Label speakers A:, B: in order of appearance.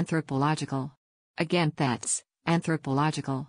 A: anthropological. Again, that's anthropological.